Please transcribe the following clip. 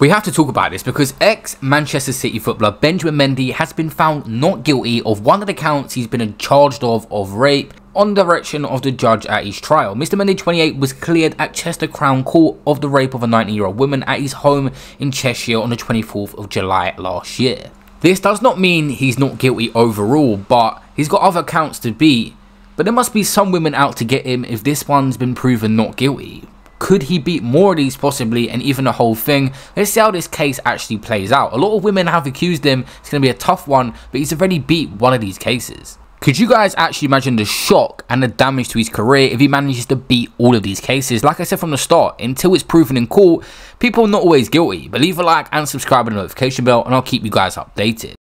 We have to talk about this because ex-Manchester City footballer Benjamin Mendy has been found not guilty of one of the counts he's been charged of of rape on direction of the judge at his trial. Mr. Mendy, 28, was cleared at Chester Crown Court of the rape of a 19-year-old woman at his home in Cheshire on the 24th of July last year. This does not mean he's not guilty overall, but he's got other counts to beat. But there must be some women out to get him if this one's been proven not guilty. Could he beat more of these possibly and even the whole thing? Let's see how this case actually plays out. A lot of women have accused him. It's going to be a tough one, but he's already beat one of these cases. Could you guys actually imagine the shock and the damage to his career if he manages to beat all of these cases? Like I said from the start, until it's proven in court, people are not always guilty. But leave a like and subscribe and notification bell and I'll keep you guys updated.